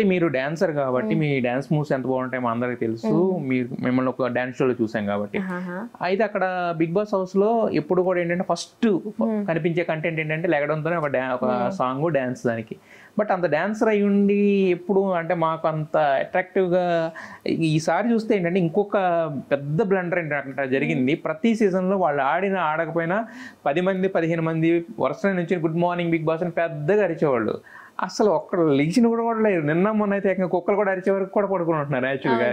అయితే మీరు డాన్సర్ కాబట్టి మీ డాన్స్ మూవ్స్ ఎంత బాగుంటాయో మా అందరికి తెలుసు. మీరు మిమ్మల్ని ఒక డాన్స్ షోలో చూసాం కాబట్టి. అయితే అక్కడ బిగ్ బాస్ హౌస్లో ఎప్పుడు కూడా ఏంటంటే ఫస్ట్ కనిపించే కంటెంట్ ఏంటంటే లెగడంతోనే ఒక డా ఒక సాంగ్ డాన్స్ దానికి. బట్ అంత డాన్సర్ అయి ఉండి ఎప్పుడు అంటే మాకు అంత attractive గా ఈసారి చూస్తే ఏంటంటే ఇంకొక పెద్ద బ్లండర్ ఏంటంటే జరిగింది. ప్రతి season లో వాళ్ళు ఆడిన ఆడకపోయినా పది మంది పదిహేను మంది వరుస నుంచి గుడ్ మార్నింగ్ బిగ్ బాస్ అని పెద్దగా అరిచేవాళ్ళు. అసలు ఒక్కడు లేచిన కూడా కూడా లేరు నిన్న మొన్న అయితే ఏకంగా కుక్కలు కూడా అరిచే వరకు కూడా పడుకుని ఉంటున్నారు యాక్చువల్గా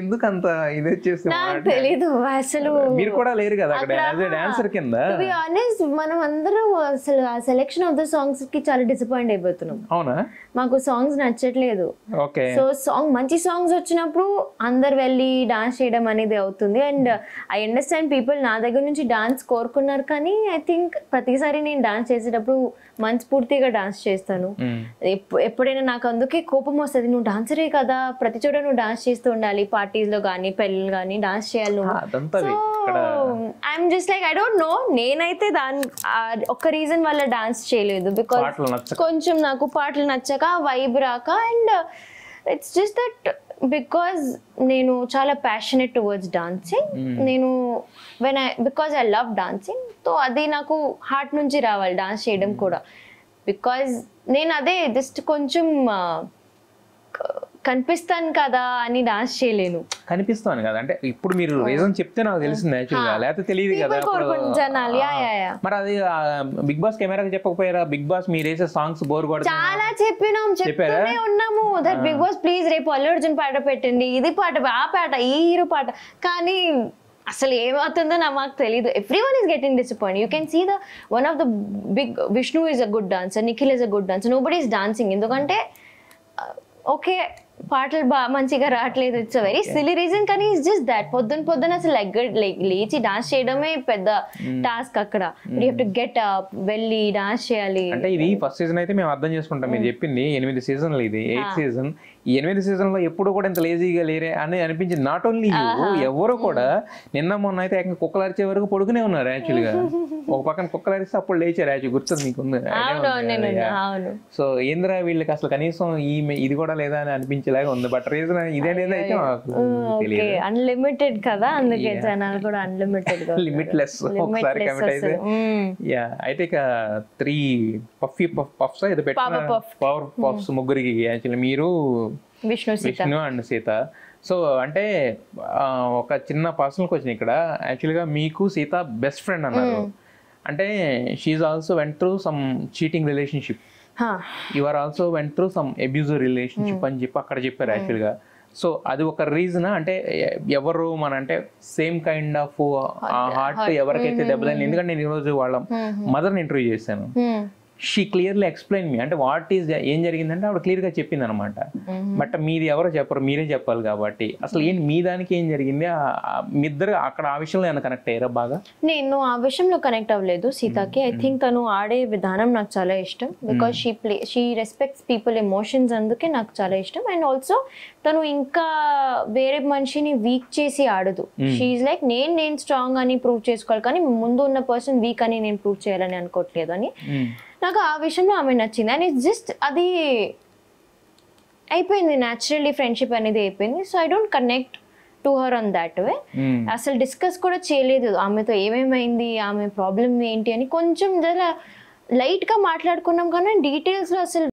ఎందుకు అంత ఇది వచ్చేసి తెలీదు అసలు. మీరు కూడా లేరు కదా అక్కడ యాజ్ డాన్సర్ కింద? ఆనెస్ట్ మనం అందరం అసలు ఆ సెలెక్షన్ ఆఫ్ ద సాంగ్స్కి చాలా డిసప్పాయింట్ అయిపోతున్నాం. అవునా? మాకు సాంగ్స్ నచ్చట్లేదు. ఓకే. సో సాంగ్ మంచి సాంగ్స్ వచ్చినప్పుడు అందరు వెళ్ళి డాన్స్ చేయడం అనేది అవుతుంది. అండ్ ఐ అండర్స్టాండ్ పీపుల్ నా దగ్గర నుంచి డాన్స్ కోరుకున్నారు కానీ ఐ థింక్ ప్రతిసారి నేను డాన్స్ చేసేటప్పుడు మనస్ఫూర్తిగా డాన్స్ చేస్తాను. ఎప్పు- ఎప్పుడైనా నాకు అందుకే కోపం వస్తుంది. నువ్వు డాన్సరే కదా ప్రతి చోట నువ్వు డాన్స్ చేస్తూ ఉండాలి. పార్టీస్లో కానీ పెళ్ళిళ్ళు కానీ డాన్స్ చేయాలి నువ్వు. I'm just like I don't know నేనైతే దాని ఆ ఒక్క రీజన్ వల్ల డాన్స్ చేయలేదు. బికాస్ కొంచెం నాకు పాటలు నచ్చక వైబ్ రాక and it's just that because నేను చాలా ప్యాషనెట్ టువర్డ్స్ డాన్సింగ్ నేను when I because I love dancing so అది నాకు హార్ట్ నుంచి రావాలి డాన్స్ చేయడం కూడా. బికాజ్ నేను అదే జస్ట్ కొంచెం కనిపిస్తాను కదా అని డాన్స్ చేయలేను. కనిపిస్తాను కదా. అంటే ఇప్పుడు మీరు రీజన్ చెప్తే నాకు తెలిసింది యాక్చువల్గా లేకపోతే తెలియదు కదా. మరి అది బిగ్ బాస్ కెమెరాకి చెప్పకపోయారా? బిగ్ బాస్ మీరు వేసే సాంగ్స్ బోర్ కొడుతుంది? చాలా చెప్పినాం. చెప్తూనే ఉన్నాము దట్ బిగ్ బాస్ ప్లీజ్ రేపు అల్లు అర్జున్ పాట పెట్టండి. ఇది పాట ఆ పాట ఈ హీరో పాట. కానీ అసలు ఏమవుతుందో నా మాకు తెలియదు everyone is getting disappoint you can see the one of the big Vishnu is a good dancer Nikhil is a good dancer nobody is dancing ఎందుకంటే ఓకే పాటలు బాగా మంచిగా రావట్లేదు. ఇట్స్ వెరీ సిలీ రీజన్ కానీ ఇట్స్ జస్ట్ దాట్ పొద్దున పొద్దున అసలు లేచి డాన్స్ చేయడమే పెద్ద టాస్క్ అక్కడ. You have to get up వెళ్ళి డాన్స్ చేయాలి. అంటే ఇది ఫస్ట్ సీజన్ అయితే మేము అర్థం చేసుకుంటాం. మీరు చెప్పింది ఎనిమిది సీజన్లు ఇది ఎయిత్ సీజన్ ఈ ఎనిమిది సీజన్లో ఎప్పుడు కూడా ఇంత లేజీగా లేరే అని అనిపించింది. నాట్ ఓన్లీ ఎవరు కూడా నిన్న మొన్న అయితే కుక్కలు అరిచే వరకు పడుకునే ఉన్నారు యాక్చువల్గా. ఒక పక్కన కుక్కలు అరిస్తే అప్పుడు లేచారు యాక్చువల్ గుర్తుంది మీకు సో ఏంద్రా వీళ్ళకి అసలు కనీసం ఈ ఇది కూడా లేదా అని అనిపించేలాగా ఉంది. బట్ రీజన్ ఇదే లేదా అయితే తెలియదు అన్లిమిటెడ్ కదా? అందుకే జనాలు కూడా అన్లిమిటెడ్గా లిమిట్లెస్ ఒకసారి కమిట్ అయితే. యా అయితే ఇక త్రీ పఫీ పఫ్ పఫ్స్ ఇది పెట్టిన. పవర్ పఫ్స్ ముగ్గురికి యాక్చువల్లీ మీరు విష్ణు సీత విష్ణు అండ్ సీత సో అంటే ఒక చిన్న పర్సనల్ క్వశ్చన్ ఇక్కడ. యాక్చువల్గా మీకు సీత బెస్ట్ ఫ్రెండ్ అన్నారు. అంటే she also went through some cheating relationship. You are also went through some abusive relationship అని చెప్పి అక్కడ చెప్పారు యాక్చువల్గా. సో అది ఒక రీజన్ అంటే ఎవరు మన అంటే సేమ్ కైండ్ ఆఫ్ ఆ హార్ట్ ఎవరికైతే దెబ్బతింది ఎందుకంటే నేను ఈరోజు వాళ్ళ మదర్ని ఇంటర్వ్యూ చేశాను. Hmm. She clearly explain me అంటే వాట్ ఈస్ ఏం జరిగిందంటే ఆవిడ క్లియర్గా చెప్పింది అనమాట బట్ మీది ఎవరో చెప్పరు మీరే చెప్పాలి కాబట్టి. అసలు ఏంటి మీ దానికి ఏం జరిగింది? మీ ఇద్దరు అక్కడ ఆ విషయంలో ఏమైనా కనెక్ట్ అయ్యారా బాగా? నేను ఆ విషయంలో కనెక్ట్ అవ్వలేదు సీతకి. ఐ థింక్ తను ఆడే విధానం నాకు చాలా ఇష్టం. Because she play she respects people emotions అందుకే నాకు చాలా ఇష్టం. అండ్ ఆల్సో తను ఇంకా వేరే మనిషిని వీక్ చేసి ఆడదు. షీఈ్ లైక్ నేను నేను స్ట్రాంగ్ అని ప్రూవ్ చేసుకోవాలి. కానీ ముందు ఉన్న పర్సన్ వీక్ అని నేను ప్రూవ్ చేయాలని అనుకోవట్లేదు అని. నాకు ఆ విషయంలో ఆమె నచ్చింది. అండ్ ఇట్స్ జస్ట్ అది అయిపోయింది. న్యాచురల్లీ ఫ్రెండ్షిప్ అనేది అయిపోయింది. So I don't connect to her on that way. అసలు డిస్కస్ కూడా చేయలేదు. ఆమెతో ఏమేమైంది? ఆమె ప్రాబ్లం ఏంటి? అని కొంచెం జర లైట్గా మాట్లాడుకున్నాం కానీ డీటెయిల్స్లో అసలు